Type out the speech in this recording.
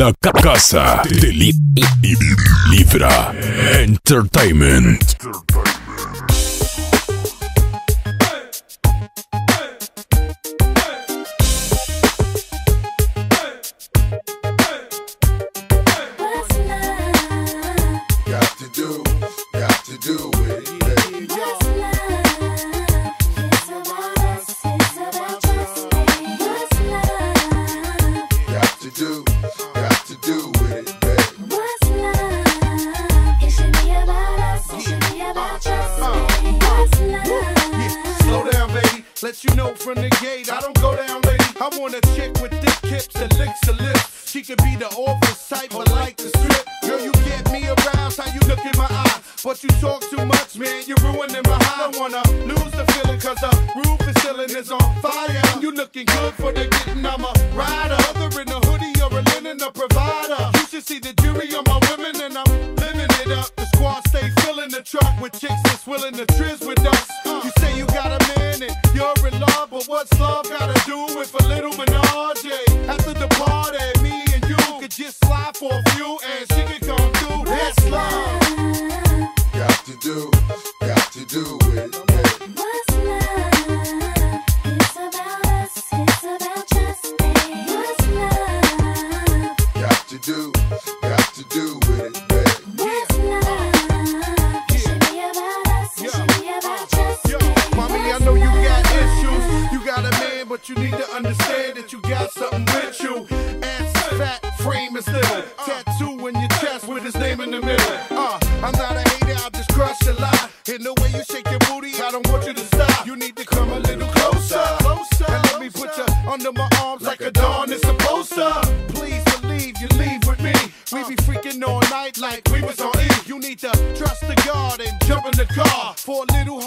La ca- casa de Li- Libra Entertainment. What's love? Got to do, got to do with it, baby. What's love? It should be about us. It should be about just me. What's love? Slow down, baby. Let you know from the gate, I don't go down, lady. I want a chick with thick hips that licks her lips. She could be the office type, but like the strip. Girl, you get me aroused, how you look in my eye. But you talk too much, man, you're ruining my high. I don't wanna lose the feeling, cause the roof is ceiling is on fire. You looking good for the getting, I'm a rider. It up. The squad stay filling the truck with chicks that's willing to trizz with us. You say you got a man and you're in love, but what's love gotta do with a little menage? After the party, me and you could just slide for a few and she could come through. That's love. Got to do, got to do with it, baby. What's love? It's about us. It's about just me. What's love? Got to do, got to do with it, but you need to understand that you got something with you. Ass fat, frame is little. Tattoo in your chest with his name in the middle. Uh, I'm not a hater, I'll just crush a lot. In the way you shake your booty, I don't want you to stop. You need to come a little closer. Closer. And let me put you under my arms like a dawn is supposed to. Please believe you leave with me. We be freaking all night like we was on E. You need to trust the God and jump in the car for a little